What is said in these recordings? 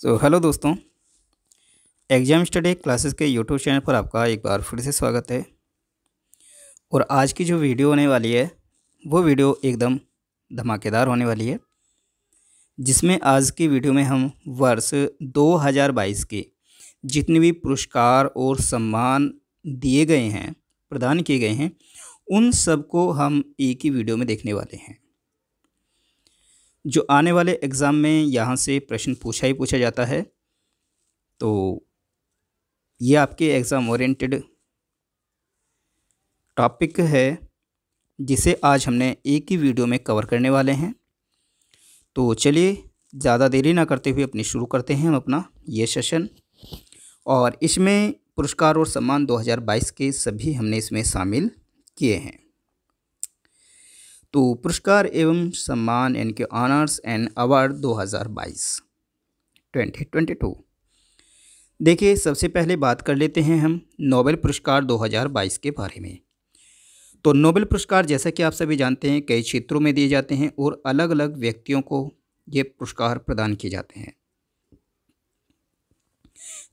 सो so, hello दोस्तों। Exam study classes के YouTube channel पर आपका एक बार फिर से स्वागत है। और आज की जो वीडियो होने वाली है वो वीडियो एकदम धमाकेदार होने वाली है जिसमें आज की वीडियो में हम वर्ष 2022 के जितने भी पुरस्कार और सम्मान दिए गए हैं प्रदान किए गए हैं उन सबको हम एक ही वीडियो में देखने वाले हैं। जो आने वाले एग्ज़ाम में यहाँ से प्रश्न पूछा ही पूछा जाता है तो ये आपके एग्ज़ाम ओरिएंटेड टॉपिक है, जिसे आज हमने एक ही वीडियो में कवर करने वाले हैं। तो चलिए, ज़्यादा देरी ना करते हुए अपनी शुरू करते हैं हम अपना ये सेशन। और इसमें पुरस्कार और सम्मान 2022 के सभी हमने इसमें शामिल किए हैं। तो पुरस्कार एवं सम्मान यानी कि ऑनर्स एंड अवार्ड 2022 2022 देखिए, सबसे पहले बात कर लेते हैं हम नोबेल पुरस्कार 2022 के बारे में। तो नोबेल पुरस्कार जैसा कि आप सभी जानते हैं, कई क्षेत्रों में दिए जाते हैं और अलग अलग व्यक्तियों को ये पुरस्कार प्रदान किए जाते हैं।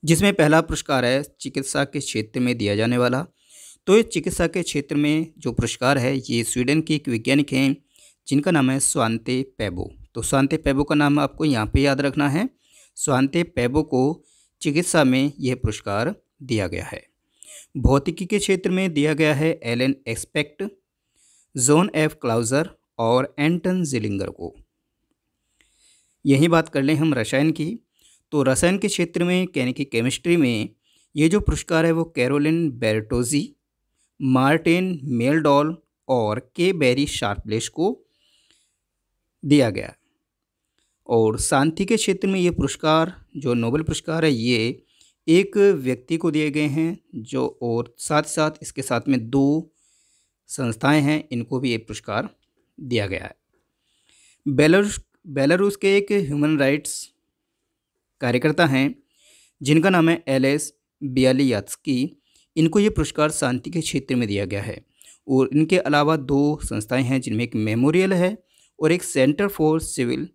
जिसमें पहला पुरस्कार है चिकित्सा के क्षेत्र में दिया जाने वाला। तो ये चिकित्सा के क्षेत्र में जो पुरस्कार है, ये स्वीडन की एक वैज्ञानिक हैं, जिनका नाम है स्वांते पैबो। तो स्वांते पैबो का नाम आपको यहाँ पे याद रखना है। स्वांते पैबो को चिकित्सा में यह पुरस्कार दिया गया है। भौतिकी के क्षेत्र में दिया गया है Alain Aspect, John F Clauser और एंटन जिलिंगर को। यही बात कर लें हम रसायन की तो रसायन के क्षेत्र में, यानी कि केमिस्ट्री में, ये जो पुरस्कार है वो कैरोलिन बेरटोजी मार्टिन मेलडॉल और के बेरी शार्पलेस को दिया गया। और शांति के क्षेत्र में ये पुरस्कार, जो नोबेल पुरस्कार है, ये एक व्यक्ति को दिए गए हैं, जो और साथ साथ इसके साथ में दो संस्थाएँ हैं, इनको भी ये पुरस्कार दिया गया है। बेलारूस बेलारूस के एक ह्यूमन राइट्स कार्यकर्ता हैं, जिनका नाम है एल एस बियालियात्सकी। इनको ये पुरस्कार शांति के क्षेत्र में दिया गया है और इनके अलावा दो संस्थाएँ हैं जिनमें एक मेमोरियल है और एक सेंटर फॉर सिविल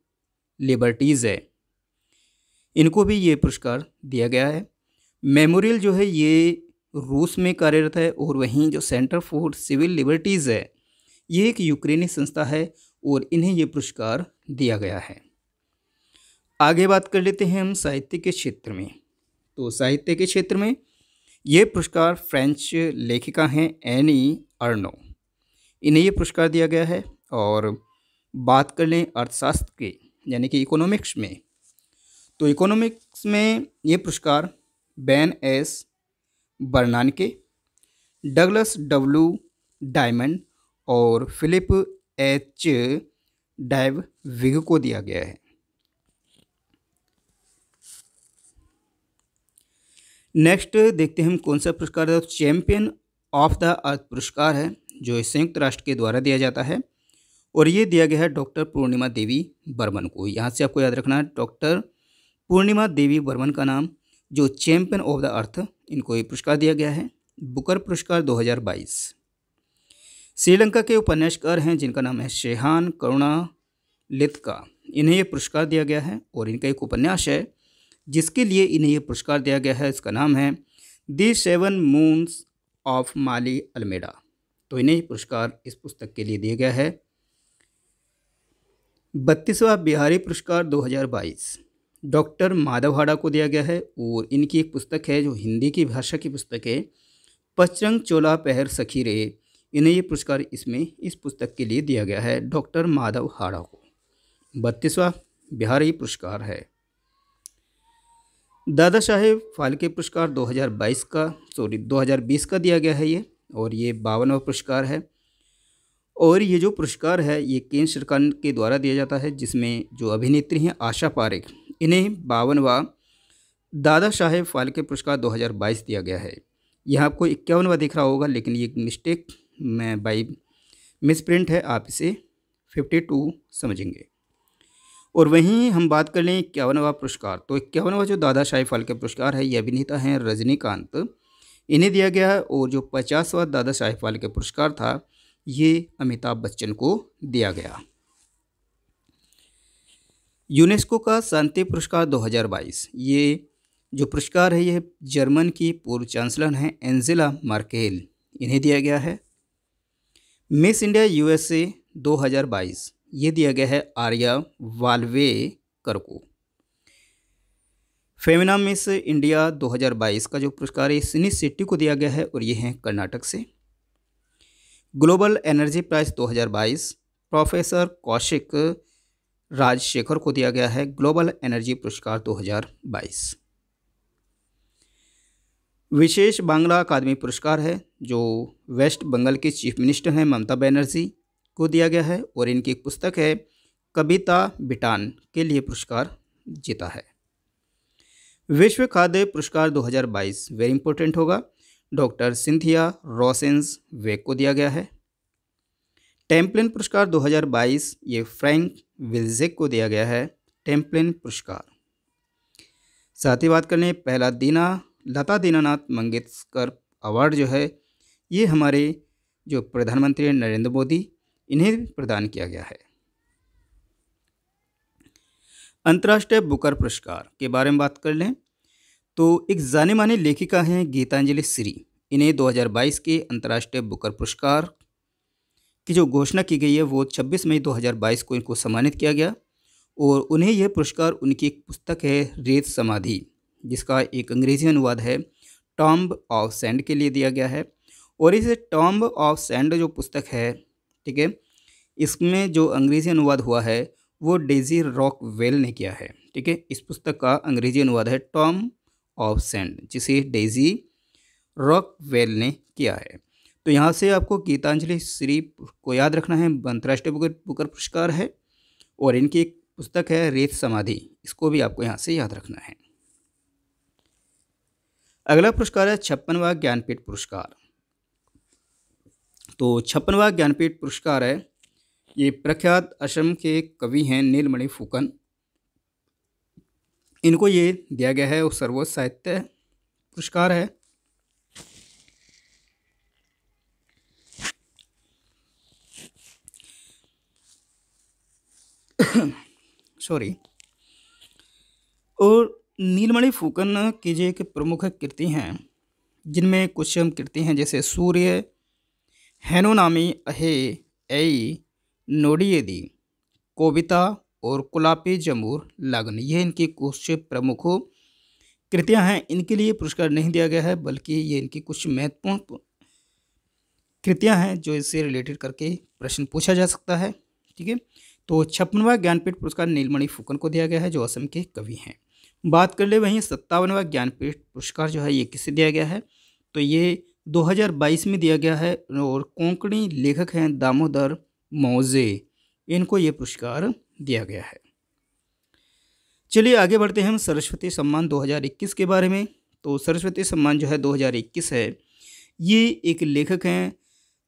लिबर्टीज़ है। इनको भी ये पुरस्कार दिया गया है। मेमोरियल जो है ये रूस में कार्यरत है और वहीं जो सेंटर फॉर सिविल लिबर्टीज़ है, ये एक यूक्रेनी संस्था है और इन्हें ये पुरस्कार दिया गया है। आगे बात कर लेते हैं हम साहित्य के क्षेत्र में। तो साहित्य के क्षेत्र में ये पुरस्कार फ्रेंच लेखिका हैं एनी अर्नो। इन्हें ये पुरस्कार दिया गया है और बात कर लें अर्थशास्त्र के, यानी कि इकोनॉमिक्स में। तो इकोनॉमिक्स में ये पुरस्कार Ben S Bernanke Douglas W Diamond और फिलिप एच डाइव विग को दिया गया है। नेक्स्ट देखते हैं हम कौन सा पुरस्कार है। चैम्पियन ऑफ़ द अर्थ पुरस्कार है, जो संयुक्त राष्ट्र के द्वारा दिया जाता है। और ये दिया गया है डॉक्टर पूर्णिमा देवी बर्मन को। यहाँ से आपको याद रखना है, डॉक्टर पूर्णिमा देवी बर्मन का नाम, जो चैम्पियन ऑफ़ द अर्थ, इनको ये पुरस्कार दिया गया है। बुकर पुरस्कार 2022 श्रीलंका के उपन्यासकार हैं, जिनका नाम है शेहान करुणा लितका। इन्हें ये पुरस्कार दिया गया है और इनका एक उपन्यास है जिसके लिए इन्हें यह पुरस्कार दिया गया है, इसका नाम है the seven moons of Maali Almeida. तो इन्हें पुरस्कार इस पुस्तक के लिए दिया गया है। बत्तीसवा बिहारी पुरस्कार 2022 डॉक्टर माधव हाड़ा को दिया गया है और इनकी एक पुस्तक है, जो हिंदी की भाषा की पुस्तक है, पचरंग चोला पहर सखी रे इन्हें ये पुरस्कार इसमें इस पुस्तक के लिए दिया गया है, डॉक्टर माधव हाड़ा को। बत्तीसवा बिहारी पुरस्कार है। दादा साहेब, फाल्के पुरस्कार 2022 का सॉरी 2020 का दिया गया है ये, और ये बावनवा पुरस्कार है। और ये जो पुरस्कार है, ये केंद्र सरकार के द्वारा दिया जाता है, जिसमें जो अभिनेत्री हैं आशा पारेख, इन्हें बावनवा दादा साहेब फाल्के पुरस्कार 2022 दिया गया है। यह आपको इक्यावनवा दिख रहा होगा, लेकिन ये मिस्टेक मैं बाई मिसप्रिंट है, आप इसे 52 समझेंगे। और वहीं हम बात कर लें इक्यावनवा पुरस्कार। तो इक्यावनवा जो दादा शाही फाल्के पुरस्कार है, ये अभिनेता हैं रजनीकांत। इन्हें दिया गया और जो पचासवा दादा शाही फाल्के पुरस्कार था, ये अमिताभ बच्चन को दिया गया। यूनेस्को का शांति पुरस्कार 2022 ये जो पुरस्कार है, यह जर्मन की पूर्व चांसलर हैं एंजेला मार्केल। इन्हें दिया गया है। मिस इंडिया यूएसए 2022 ये दिया गया है आर्या वालवेकर को फेमिना मिस इंडिया 2022 का जो पुरस्कार है सिनी शेट्टी को दिया गया है और ये हैं कर्नाटक से। Global energy prize 2022 professor Kaushik Rajashekar को दिया गया है ग्लोबल एनर्जी पुरस्कार 2022 विशेष बांग्ला अकादमी पुरस्कार है, जो वेस्ट बंगाल के चीफ मिनिस्टर हैं ममता बनर्जी को दिया गया है और इनकी एक पुस्तक है, कविता बिटान, के लिए पुरस्कार जीता है। विश्व खाद्य पुरस्कार 2022 वेरी इंपॉर्टेंट होगा। डॉक्टर सिंथिया रोसेंस वेक को दिया गया है। टेम्पलिन पुरस्कार 2022 ये फ्रैंक विल्जेक को दिया गया है, टेम्पलिन पुरस्कार। साथ ही बात कर लें, पहला दीना, लता दीनानाथ मंगेशकर अवार्ड जो है, ये हमारे जो प्रधानमंत्री नरेंद्र मोदी इन्हें प्रदान किया गया है। अंतर्राष्ट्रीय बुकर पुरस्कार के बारे में बात कर लें तो एक जाने माने लेखिका हैं गीतांजलि श्री इन्हें 2022 के अंतर्राष्ट्रीय बुकर पुरस्कार की जो घोषणा की गई है, वो 26 मई 2022 को इनको सम्मानित किया गया और उन्हें यह पुरस्कार उनकी एक पुस्तक है, रेत समाधि, जिसका एक अंग्रेज़ी अनुवाद है, टॉम्ब ऑफ़ सैंड के लिए दिया गया है। और इस टॉम्ब ऑफ़ सैंड जो पुस्तक है ठीक है? इसमें जो अंग्रेज़ी अनुवाद हुआ है, वो डेजी रॉक वेल ने किया है, ठीक है? इस पुस्तक का अंग्रेज़ी अनुवाद है टॉम ऑफ़ सेंड जिसे डेजी रॉक वेल ने किया है। तो यहाँ से आपको गीतांजलि श्री को याद रखना है, अंतर्राष्ट्रीय बुकर बुकर पुरस्कार है, और इनकी एक पुस्तक है रेत समाधि, इसको भी आपको यहाँ से याद रखना है। अगला पुरस्कार है छप्पनवा ज्ञानपीठ पुरस्कार। तो छप्पनवा ज्ञानपीठ पुरस्कार है। ये प्रख्यात असम के कवि हैं नीलमणि फूकन। इनको ये दिया गया है और सर्वोच्च साहित्य पुरस्कार है। सॉरी। और नीलमणि फूकन की जो एक प्रमुख कृति हैं, जिनमें कुछ कृति हैं, जैसे सूर्य हैनो नामी अहे ऐ नोडियदी कोविता और कुलापी जमूर लगन ये इनकी कुछ प्रमुख कृतियाँ हैं इनके लिए पुरस्कार नहीं दिया गया है बल्कि ये इनकी कुछ महत्वपूर्ण कृतियाँ हैं जो इससे रिलेटेड करके प्रश्न पूछा जा सकता है ठीक है तो छप्पनवा ज्ञानपीठ पुरस्कार नीलमणि फुकन को दिया गया है जो असम के कवि हैं बात कर ले वहीं सत्तावनवा ज्ञानपीठ पुरस्कार जो है ये किसे दिया गया है तो ये 2022 में दिया गया है और कोंकणी लेखक हैं दामोदर मौजे। इनको ये पुरस्कार दिया गया है। चलिए आगे बढ़ते हैं हम सरस्वती सम्मान 2021 के बारे में। तो सरस्वती सम्मान जो है 2021 है। ये एक लेखक हैं,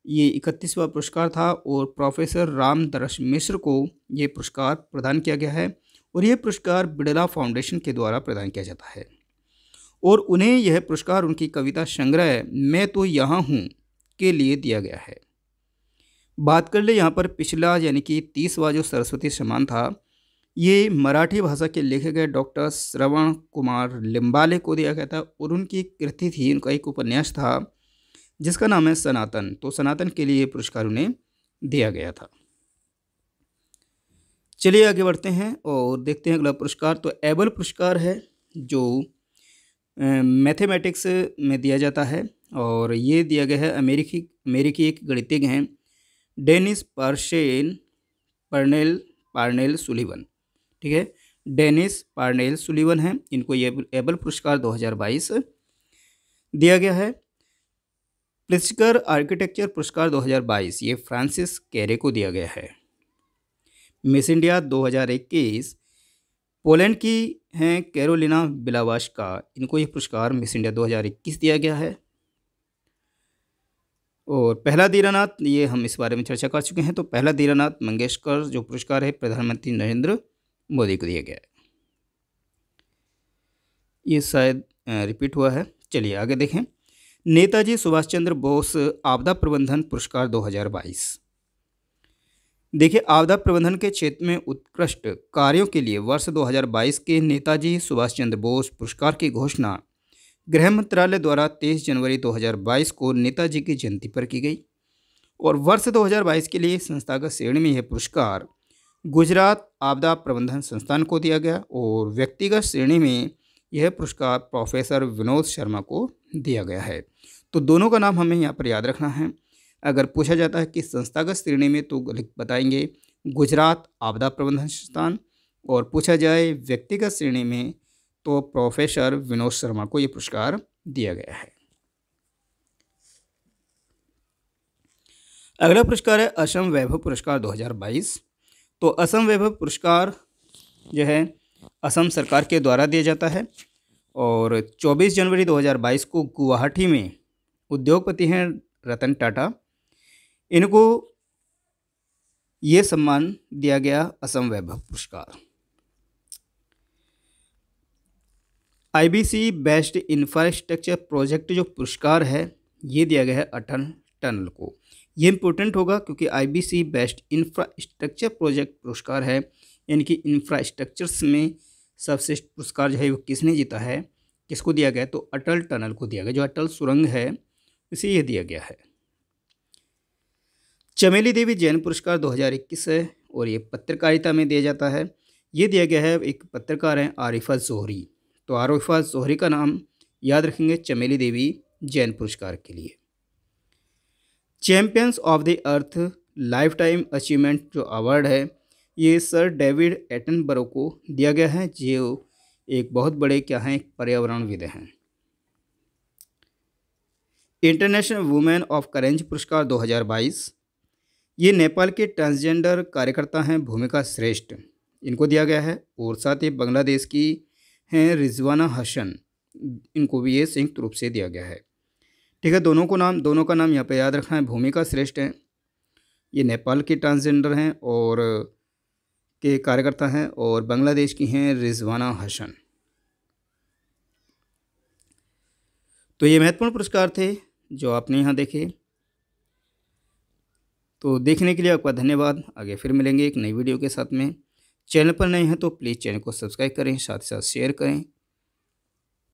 ये इकतीसवा पुरस्कार था और प्रोफेसर राम दरश मिश्र को ये पुरस्कार प्रदान किया गया है और ये पुरस्कार बिड़ला फाउंडेशन के द्वारा प्रदान किया जाता है। और उन्हें यह पुरस्कार उनकी कविता संग्रह मैं तो यहाँ हूँ के लिए दिया गया है। बात कर ले यहाँ पर पिछला यानी कि तीसवा जो सरस्वती सम्मान था, ये मराठी भाषा के लिखे गए डॉक्टर श्रवण कुमार लिम्बाले को दिया गया था और उनकी कृति थी, उनका एक उपन्यास था, जिसका नाम है सनातन। तो सनातन के लिए पुरस्कार उन्हें दिया गया था। चलिए आगे बढ़ते हैं और देखते हैं अगला पुरस्कार। तो एबल पुरस्कार है जो मैथमेटिक्स में दिया जाता है और ये दिया गया है अमेरिकी अमेरिकी एक गणितज्ञ हैं, डेनिस पार्शेन पार्नेल पार्नेल सुलीवन। ठीक है? डेनिस पार्नेल सुलीवन हैं, इनको ये एबल पुरस्कार 2022 दिया गया है। प्रिस्कर आर्किटेक्चर पुरस्कार 2022 ये फ्रांसिस कैरे को दिया गया है। मिस इंडिया 2021 पोलैंड की हैं कैरोलिना बिलावाशका इनको ये पुरस्कार मिस इंडिया 2021 दिया गया है। और पहला दीरानाथ ये हम इस बारे में चर्चा कर चुके हैं। तो पहला दीरानाथ मंगेशकर जो पुरस्कार है प्रधानमंत्री नरेंद्र मोदी को दिया गया है। ये शायद रिपीट हुआ है। चलिए आगे देखें। नेताजी सुभाष चंद्र बोस आपदा प्रबंधन पुरस्कार 2022 देखिए, आपदा प्रबंधन के क्षेत्र में उत्कृष्ट कार्यों के लिए वर्ष 2022 के नेताजी सुभाष चंद्र बोस पुरस्कार की घोषणा गृह मंत्रालय द्वारा 23 जनवरी 2022 को नेताजी की जयंती पर की गई। और वर्ष 2022 के लिए संस्थागत श्रेणी में यह पुरस्कार गुजरात आपदा प्रबंधन संस्थान को दिया गया और व्यक्तिगत श्रेणी में यह पुरस्कार प्रोफेसर विनोद शर्मा को दिया गया है। तो दोनों का नाम हमें यहाँ पर याद रखना है। अगर पूछा जाता है कि संस्थागत श्रेणी में तो बताएँगे, गुजरात आपदा प्रबंधन संस्थान और पूछा जाए व्यक्तिगत श्रेणी में तो प्रोफेसर विनोद शर्मा को ये पुरस्कार दिया गया है। अगला पुरस्कार है असम वैभव पुरस्कार 2022 तो असम वैभव पुरस्कार जो है असम सरकार के द्वारा दिया जाता है और 24 जनवरी 2022 को गुवाहाटी में उद्योगपति हैं रतन टाटा। इनको ये सम्मान दिया गया असम वैभव पुरस्कार। आईबीसी बेस्ट इंफ्रास्ट्रक्चर प्रोजेक्ट जो पुरस्कार है, ये दिया गया है अटल टनल को। ये इंपॉर्टेंट होगा क्योंकि आईबीसी बेस्ट इंफ्रास्ट्रक्चर प्रोजेक्ट पुरस्कार है। इनकी इंफ्रास्ट्रक्चर्स में सर्वश्रेष्ठ पुरस्कार जो है, वो किसने जीता है, किसको दिया गया तो अटल टनल को दिया गया, जो अटल सुरंग है इसे ये दिया गया है। चमेली देवी जैन पुरस्कार 2021 है और ये पत्रकारिता में दिया जाता है। ये दिया गया है, एक पत्रकार हैं आरिफा जोहरी तो आरिफा जोहरी का नाम याद रखेंगे चमेली देवी जैन पुरस्कार के लिए। Champions of the earth life time achievement जो अवार्ड है, ये सर डेविड एटनबरो को दिया गया है, जो एक बहुत बड़े, क्या हैं पर्यावरणविद हैं। इंटरनेशनल वुमेन ऑफ़ करेंज पुरस्कार 2022 ये नेपाल के ट्रांसजेंडर कार्यकर्ता हैं, भूमिका श्रेष्ठ। इनको दिया गया है और साथ ही बांग्लादेश की हैं रिजवाना हसन। इनको भी ये संयुक्त रूप से दिया गया है। ठीक है, दोनों को नाम, दोनों का नाम यहाँ पे याद रखना है। भूमिका श्रेष्ठ हैं, ये नेपाल के ट्रांसजेंडर हैं और के कार्यकर्ता हैं और बांग्लादेश की हैं रिजवाना हसन। तो ये महत्वपूर्ण पुरस्कार थे जो आपने यहाँ देखे। तो देखने के लिए आपका धन्यवाद। आगे फिर मिलेंगे एक नई वीडियो के साथ में। चैनल पर नए हैं तो प्लीज़ चैनल को सब्सक्राइब करें, साथ ही साथ शेयर करें।